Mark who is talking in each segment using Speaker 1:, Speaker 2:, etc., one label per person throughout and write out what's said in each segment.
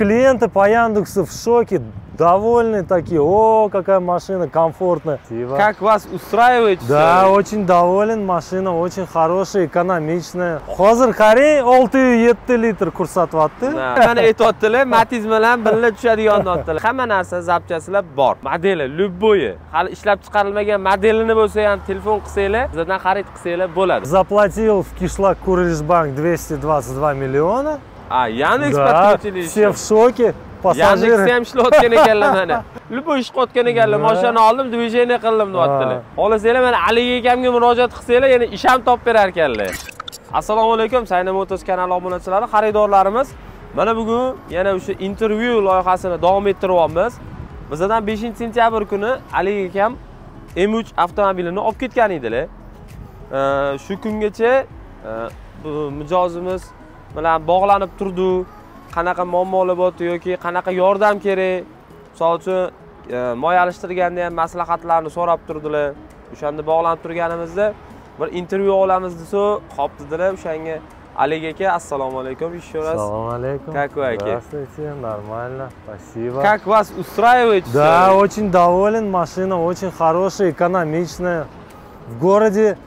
Speaker 1: клиенты по Яндексу в шоке, довольны такие. О, какая машина комфортная. Спасибо.
Speaker 2: Как вас устраивает?
Speaker 1: Да,
Speaker 2: всё?
Speaker 1: очень доволен. Машина очень хорошая, экономичная. Qarang, 607 litr ko'rsatyapti.
Speaker 2: Ha, mana aytyaptilar matiz bilan birga tushadigan deyaptilar hamma narsa zapchasilar bor modeli любое hali ishlab chiqarilmagan modelini bo'lsa ham telefon qilsanglar bizdan xarid qilsanglar bo'ladi
Speaker 1: Заплатил в кишлак Курилишбанк 222 миллиона.
Speaker 2: A яндекс
Speaker 1: Да,
Speaker 2: подключили
Speaker 1: все в шоке. Пассажиры.
Speaker 2: ham ishlayotgan ekanlar mana любой ish qilayotgan ekanlar
Speaker 1: Да.
Speaker 2: moshinani oldim движение qildim deyaptilar xohlasanglar mana haligi akamga murojaat qilsanglar yana ish ham topib berar ekanlar assalomu alaykum sayna motors kanali obunachilari xaridorlarimiz mana bugun yana o'sha intervyu loyihasini davom ettiryapmiz bizdan 5 sentyabr kuni haligi akam m3 avtomobilini olib ketgan edilar shu kungacha mijozimiz bilan bog'lanib turdi qanaqa muammolar bo'ldi yoki qanaqa yordam kerak misol uchun e, moy alishtirganda ham maslahatlarni so'rab turdilar o'shanda bog'lanib turganimizda bir intervyu olamiz desa hop dedilar o'shanga alik aka assalomu alaykum еще раз
Speaker 1: Салам алейкум.
Speaker 2: Как вы, Аки?
Speaker 1: Здравствуйте, нормально, спасибо.
Speaker 2: как вас устраивает
Speaker 1: Да, очень доволен. Машина очень хорошая, экономичная. В городе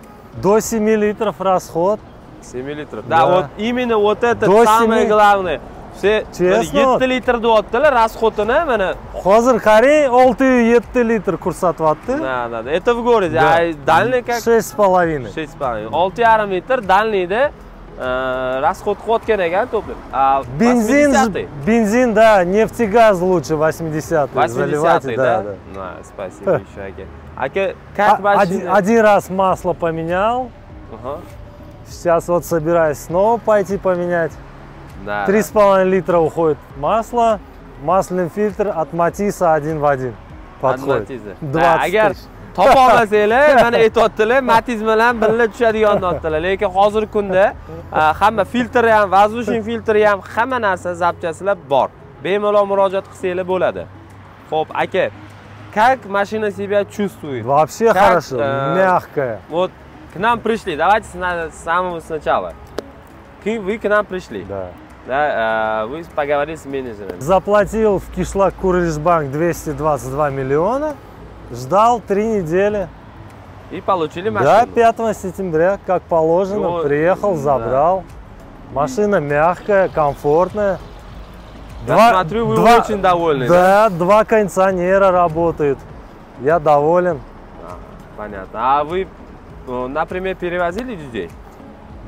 Speaker 1: до 7 литров расход.
Speaker 2: 7 litrов.
Speaker 1: Да.
Speaker 2: Да, вот именно вот это
Speaker 1: До
Speaker 2: самое
Speaker 1: 7.
Speaker 2: главное. Все
Speaker 1: Честно,
Speaker 2: 7
Speaker 1: вот.
Speaker 2: litr deyaptilar расходini mana
Speaker 1: Hozir qarang, 607 litr ko'rsatyapti.
Speaker 2: Да, да, да. Это в городе.
Speaker 1: Да.
Speaker 2: А дальний как?
Speaker 1: 6,5.
Speaker 2: 6,5. 6,5 litr дальнийda э, расход qilayotgan ekan. A
Speaker 1: Бензин,
Speaker 2: 80-й.
Speaker 1: ж- бензин, да, нефтегаз лучше 80 заливайте,
Speaker 2: 80
Speaker 1: да,
Speaker 2: да? спасибо еще, Ака. Ака, как
Speaker 1: А- один, раз масло поменял,
Speaker 2: Ага.
Speaker 1: Сейчас вот собираюсь снова пойти поменять.
Speaker 2: Да,
Speaker 1: Три
Speaker 2: да.
Speaker 1: с половиной литра уходит масло, масляный фильтр от Матиса один в один подходит.
Speaker 2: Matiz.
Speaker 1: 20
Speaker 2: Ha, agar topa olmasanglar mana aytyaptilar matiz bilan birga tushadigan deyaptilar lekin hozirgi kunda hamma filtri ham воздушный filtri ham hamma narsa zapchasilar bor bemalol murojaat qilsanglar bo'ladi ho'p aka как машина себя чувствует
Speaker 1: Вообще хорошо,
Speaker 2: э,
Speaker 1: мягкая.
Speaker 2: вот к нам пришли давайте с самого сначала вы к нам пришли
Speaker 1: Да.
Speaker 2: да, а, вы поговорили с менеджером
Speaker 1: Заплатил в кишлак Курилишбанк 222 миллиона, ждал три недели.
Speaker 2: и получили
Speaker 1: Да,
Speaker 2: машину
Speaker 1: 5 сентября, как положено,
Speaker 2: Ну,
Speaker 1: приехал,
Speaker 2: да.
Speaker 1: забрал. Машина мягкая, комфортная.
Speaker 2: Я смотрю, вы очень довольны,
Speaker 1: Да, два кондиционера работают. Я доволен.
Speaker 2: А, понятно а вы э, например перевозили людей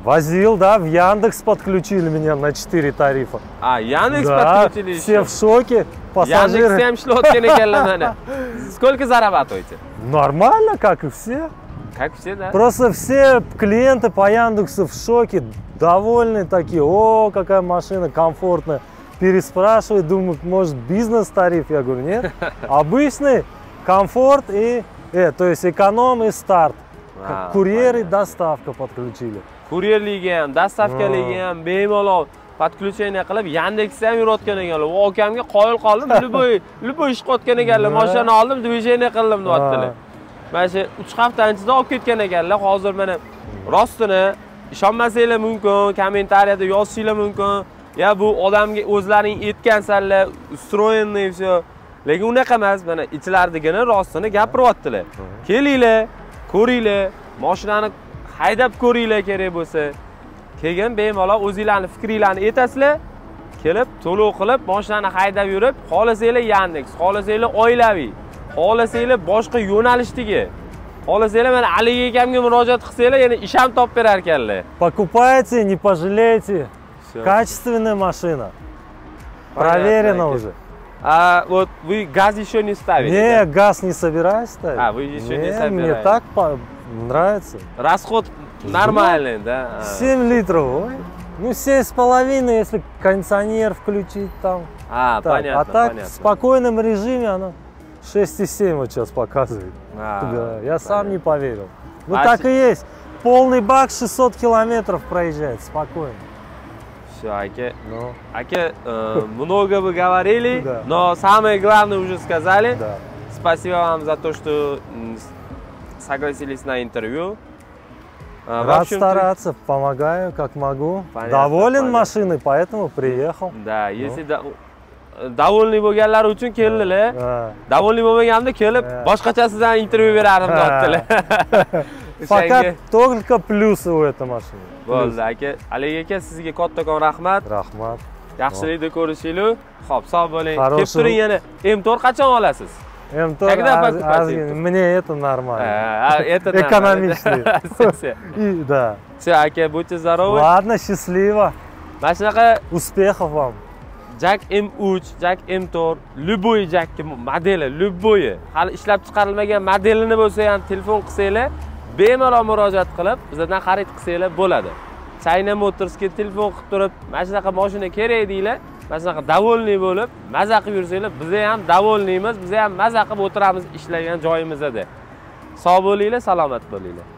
Speaker 1: Возил, да, в Яндекс подключили меня на 4 тарифа.
Speaker 2: а яндекс
Speaker 1: да,
Speaker 2: подключили
Speaker 1: все
Speaker 2: еще
Speaker 1: в шоке. Пассажиры.
Speaker 2: mana сколько зарабатываете
Speaker 1: Нормально, как и все.
Speaker 2: как все да
Speaker 1: Просто все клиенты по Яндексу в шоке, довольны такие. О, какая машина комфортная. Переспрашивают, думают, может бизнес-тариф? Я говорю, нет. Обычный комфорт и, э, то есть эконом и старт.
Speaker 2: А,
Speaker 1: Курьер и доставка подключили.
Speaker 2: kuryerligi ham dastavkaligi ham bemalol подключение qilib yandeksda ham yurayotgan ekanlar u akamga qoyil qoldim любой любой ish qilayotgan ekanlar
Speaker 1: Да.
Speaker 2: moshinani oldim движение qildim deyaptilar mana shu uch haftaning ichida olib ketgan ekanlar hozir mana rostini ishonmasanglar mumkin kommentariyada yozishinglar mumkin ya bu odamga o'zlaring aytgansanlar устроенный все lekin unaqa emas mana ichlaridigini rostini gapiryaptilar kelinglar ko'ringlar moshinani haydab ko'ringlar kerak bo'lsa keyin bemalol o'zinglarni fikringlarni aytasizlar kelib to'lov qilib moshinani haydab yurib xohlasanglar yandeks xohlasanglar oilaviy xohlasanglar boshqa yo'nalishdagi xohlasanglar mana haligi akamga murojaat qilsanglar yana ish ham topib berar ekanlar
Speaker 1: Покупайте, не пожалейте.
Speaker 2: Всё.
Speaker 1: Качественная машина.
Speaker 2: Аки.
Speaker 1: уже.
Speaker 2: А вот вы газ еще не ставили?
Speaker 1: Не,
Speaker 2: да?
Speaker 1: газ не собираюсь ставить.
Speaker 2: А, вы еще не
Speaker 1: Не, Мне
Speaker 2: собираете.
Speaker 1: так по- нравится.
Speaker 2: Расход нормальный, да? А.
Speaker 1: 7 литров, ой. Ну, семь с половиной, если кондиционер включить там.
Speaker 2: А,
Speaker 1: Так,
Speaker 2: понятно,
Speaker 1: а так в
Speaker 2: понятно.
Speaker 1: спокойном режиме оно 6,7 вот сейчас показывает.
Speaker 2: А,
Speaker 1: Да, я сам не
Speaker 2: понятно.
Speaker 1: поверил. Ну
Speaker 2: А
Speaker 1: так
Speaker 2: се-
Speaker 1: и есть. Полный бак 600 километров проезжает, спокойно.
Speaker 2: Все, Аке,
Speaker 1: Ну,
Speaker 2: Аке, э, много вы говорили,
Speaker 1: Да.
Speaker 2: но самое главное уже сказали.
Speaker 1: да.
Speaker 2: Спасибо вам за то, что согласились на интервью. А,
Speaker 1: Рад стараться, помогаю, как могу.
Speaker 2: Понятно,
Speaker 1: Доволен
Speaker 2: понятно.
Speaker 1: машиной, поэтому приехал.
Speaker 2: Да, если да, довольный bo'lganlari uchun keldilar довольный bo'lmaganimda kelib sizdan intervyu berardim
Speaker 1: Ha. Fakat только плюсы у этой машины.
Speaker 2: bo'ldi aka haligi aka sizga kattakon rahmat
Speaker 1: Rahmat.
Speaker 2: yaxshilikda ko'rishinglar ho'p sog' bo'ling kelib turing yana m4 qachon olasiz
Speaker 1: М-то
Speaker 2: Когда
Speaker 1: аз-
Speaker 2: покупать?
Speaker 1: Мне это нормально.
Speaker 2: Это все.
Speaker 1: И да.
Speaker 2: Все, aka будьте здоровы
Speaker 1: Ладно, счастливо.
Speaker 2: mana shunaqa
Speaker 1: Успехов вам.
Speaker 2: jack m3 jack m4 любой jakki modeli любой hali ishlab chiqarilmagan modelini bo'lsa ham telefon qilsanglar bemalol murojaat qilib bizdan xarid qilsanglar bo'ladi. China motorsga telefon qilib turib mana shunaqa mashina kerak deyglar mana shunaqa довольный bo'lib maza qilib yursanglar biza ham довольныйmiz biza ham maza qilib o'tiramiz ishlagan joyimizda sog' bo'linglar salomat bo'linglar.